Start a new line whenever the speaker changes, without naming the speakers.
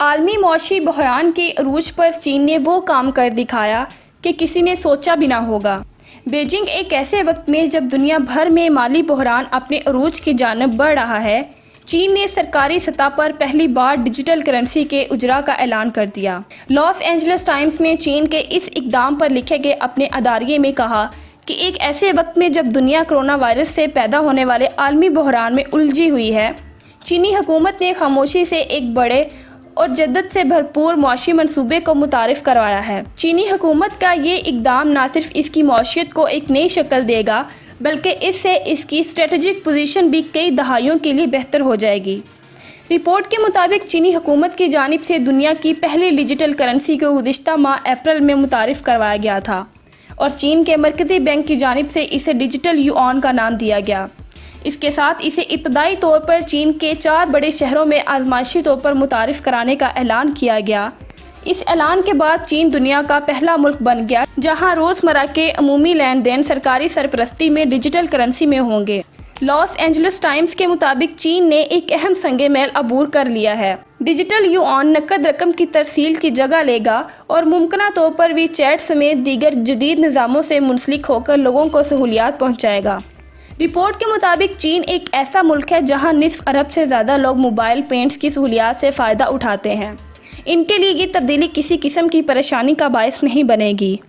आलमी मौशी बहरान के अरूज पर चीन ने वो काम कर दिखाया कि किसी ने सोचा भी ना होगा। बीजिंग एक ऐसे वक्त में जब दुनिया भर में माली बहरान अपने अरूज की जानब बढ़ रहा है, चीन ने सरकारी सतह पर पहली बार डिजिटल करेंसी के उजरा का ऐलान कर दिया। लॉस एंजल्स टाइम्स ने चीन के इस इकदाम पर लिखे गए अपने अदारिये में कहा कि एक ऐसे वक्त में जब दुनिया कोरोना वायरस से पैदा होने वाले आलमी बहरान में उलझी हुई है, चीनी हुकूमत ने खामोशी से एक बड़े और जद्दत से भरपूर मुआशी मनसूबे को मुतारफ़ करवाया है। चीनी हुकूमत का ये इकदाम न सिर्फ़ इसकी मीशत को एक नई शक्ल देगा, बल्कि इससे इसकी स्ट्रेटजिक पोजीशन भी कई दहाइयों के लिए बेहतर हो जाएगी। रिपोर्ट के मुताबिक चीनी हुकूमत की जानब से दुनिया की पहली डिजिटल करेंसी को गुज्त माह अप्रैल में मुतारफ़ करवाया गया था, और चीन के मरकज़ी बैंक की जानब से इसे डिजिटल यूआन का नाम दिया गया। इसके साथ इसे इब्तदाई तौर पर चीन के चार बड़े शहरों में आजमाइशी तौर पर मुतारफ़ कराने का ऐलान किया गया। इस ऐलान के बाद चीन दुनिया का पहला मुल्क बन गया, जहाँ रोज़मर्रा के अमूमी लेन देन सरकारी सरपरस्ती में डिजिटल करेंसी में होंगे। लॉस एंजलिस टाइम्स के मुताबिक चीन ने एक अहम संगे मेल अबूर कर लिया है। डिजिटल यूआन नकद रकम की तरसील की जगह लेगा और मुमकिन तौर पर वी चैट समेत दीगर जदीद निज़ामों से मुंसलिक होकर लोगों को सहूलियात पहुँचाएगा। रिपोर्ट के मुताबिक चीन एक ऐसा मुल्क है जहाँ निसफ अरब से ज़्यादा लोग मोबाइल पेंट्स की सहूलियात से फ़ायदा उठाते हैं। इनके लिए ये तब्दीली किसी किस्म की परेशानी का बायस नहीं बनेगी।